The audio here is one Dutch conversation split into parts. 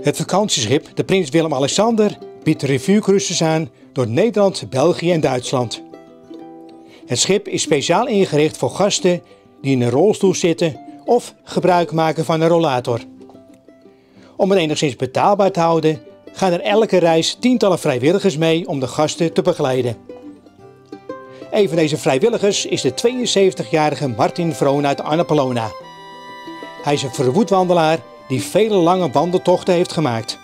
Het vakantieschip de Prins Willem-Alexander biedt revuecruises aan door Nederland, België en Duitsland. Het schip is speciaal ingericht voor gasten die in een rolstoel zitten of gebruik maken van een rollator. Om het enigszins betaalbaar te houden, gaan er elke reis tientallen vrijwilligers mee om de gasten te begeleiden. Een van deze vrijwilligers is de 72-jarige Martin Vroon uit Annapolona. Hij is een verwoed wandelaar die vele lange wandeltochten heeft gemaakt.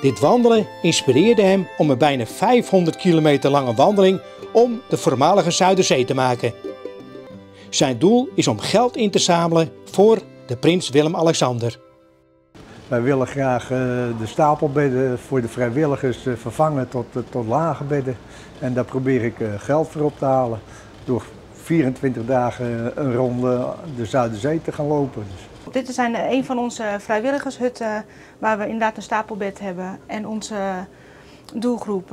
Dit wandelen inspireerde hem om een bijna 500 kilometer lange wandeling om de voormalige Zuiderzee te maken. Zijn doel is om geld in te zamelen voor de prins Willem-Alexander. Wij willen graag eh, de stapelbedden voor de vrijwilligers eh, vervangen tot, eh, tot lage bedden. En daar probeer ik geld voor op te halen door 24 dagen een ronde de Zuiderzee te gaan lopen. Dit is een van onze vrijwilligershutten waar we inderdaad een stapelbed hebben. En onze doelgroep,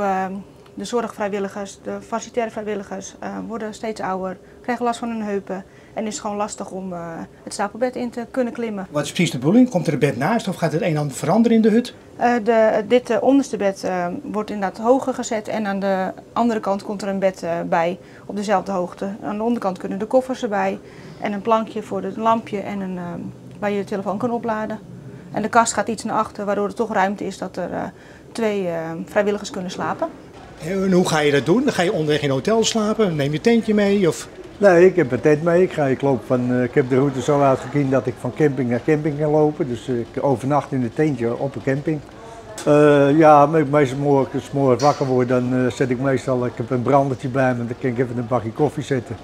de zorgvrijwilligers, de facilitaire vrijwilligers, worden steeds ouder, krijgen last van hun heupen. En is gewoon lastig om uh, het stapelbed in te kunnen klimmen. Wat is precies de bedoeling? Komt er een bed naast of gaat het een en ander veranderen in de hut? Uh, de, dit uh, onderste bed wordt inderdaad hoger gezet en aan de andere kant komt er een bed bij op dezelfde hoogte. Aan de onderkant kunnen de koffers erbij en een plankje voor het lampje en een, waar je je telefoon kan opladen. En de kast gaat iets naar achter waardoor er toch ruimte is dat er twee vrijwilligers kunnen slapen. En hoe ga je dat doen? Dan ga je onderweg in een hotel slapen? Neem je tentje mee? Of... Nee, ik heb een tent mee. Ik, ga, ik, loop van, uh, ik heb de route zo uitgekend dat ik van camping naar camping kan lopen. Dus uh, ik overnacht in een tentje op een camping. Uh, ja, meestal morgens, morgens wakker word, dan zet ik meestal, ik heb een brandertje bij me, dan kan ik even een bakje koffie zetten.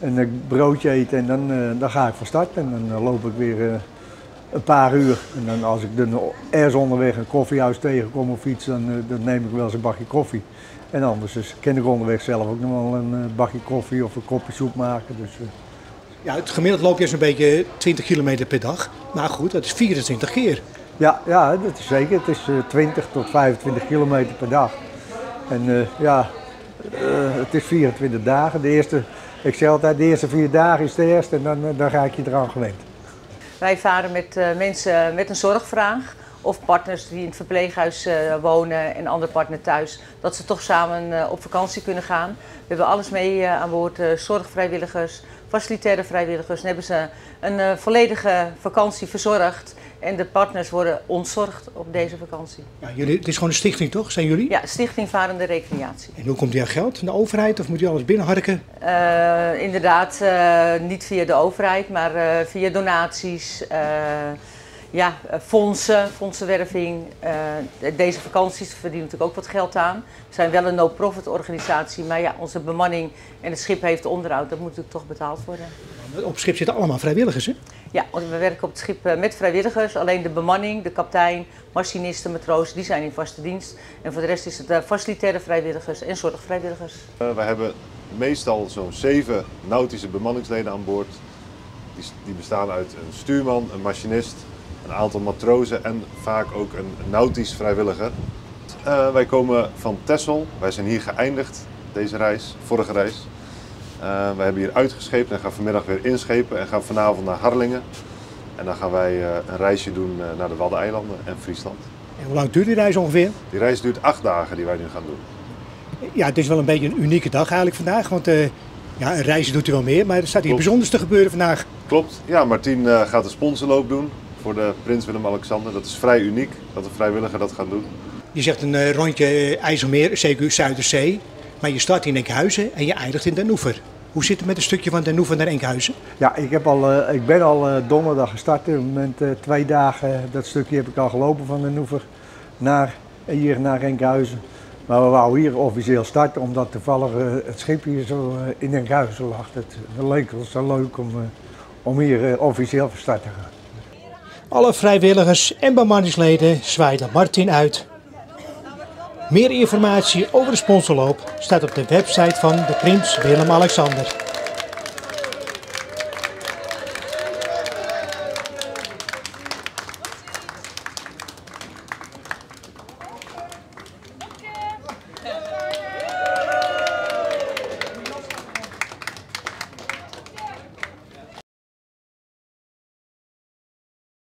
En een broodje eten en dan, dan ga ik van start en dan loop ik weer een paar uur. En dan als ik dan ergens onderweg een koffiehuis tegenkom of iets, dan, dan neem ik wel eens een bakje koffie. En anders dus ken ik onderweg zelf ook nog wel een eh, bakje koffie of een kopje soep maken. Dus, eh. Ja, het gemiddeld loop je zo'n beetje 20 kilometer per dag. Maar goed, dat is 24 keer. Ja, ja dat is zeker. Het is 20 eh, tot 25 kilometer per dag. En ja, het is 24 dagen. De eerste, ik zeg altijd, de eerste vier dagen is de eerste en dan, dan ga ik je eraan gewend. Wij varen met mensen met een zorgvraag of partners die in het verpleeghuis uh, wonen en andere partner thuis, dat ze toch samen uh, op vakantie kunnen gaan. We hebben alles mee uh, aan boord, zorgvrijwilligers, facilitaire vrijwilligers. Dan hebben ze een volledige vakantie verzorgd en de partners worden ontzorgd op deze vakantie. Ja, jullie, het is gewoon een stichting toch, zijn jullie? Ja, Stichting Varende Recreatie. En hoe komt die aan geld? Van de overheid of moet je alles binnenharken? inderdaad, niet via de overheid, maar via donaties ja, eh, fondsen, fondsenwerving. Uh, deze vakanties verdienen natuurlijk ook wat geld aan. We zijn wel een no-profit organisatie, maar ja, onze bemanning en het schip heeft onderhoud, dat moet natuurlijk toch betaald worden. Op het schip zitten allemaal vrijwilligers, hè? Ja, we werken op het schip eh, met vrijwilligers. Alleen de bemanning, de kapitein, machinisten, matrozen, die zijn in vaste dienst. En voor de rest is het facilitaire vrijwilligers en zorgvrijwilligers. Uh, we hebben meestal zo'n zeven nautische bemanningsleden aan boord. Die, die bestaan uit een stuurman, een machinist, een aantal matrozen en vaak ook een nautisch vrijwilliger. Uh, wij komen van Texel. Wij zijn hier geëindigd, deze reis, vorige reis. Uh, wij hebben hier uitgeschepen en gaan vanmiddag weer inschepen en gaan vanavond naar Harlingen. En dan gaan wij uh, een reisje doen naar de Waddeneilanden en Friesland. En hoe lang duurt die reis ongeveer? Die reis duurt acht dagen die wij nu gaan doen. Ja, het is wel een beetje een unieke dag eigenlijk vandaag. Want ja, een reisje doet u wel meer, maar er staat hier bijzonders te gebeuren vandaag. Klopt. Ja, Martien gaat een sponsorloop doen voor de Prins Willem-Alexander. Dat is vrij uniek dat een vrijwilliger dat gaat doen. Je zegt een uh, rondje IJsselmeer, CQ Zuiderzee. Maar je start in Enkhuizen en je eindigt in Den Oever. Hoe zit het met een stukje van Den Oever naar Enkhuizen? Ja, ik, heb al, uh, ik ben al uh, donderdag gestart. Op het moment twee dagen, dat stukje heb ik al gelopen van Den Oever naar, hier naar Enkhuizen. Maar we wouden hier officieel starten, omdat toevallig het schip hier zo in Enkhuizen lag. Het leek ons zo leuk om, om hier officieel van start te gaan. Alle vrijwilligers en bemanningsleden zwaaiden Martin uit. Meer informatie over de sponsorloop staat op de website van de Prins Willem-Alexander.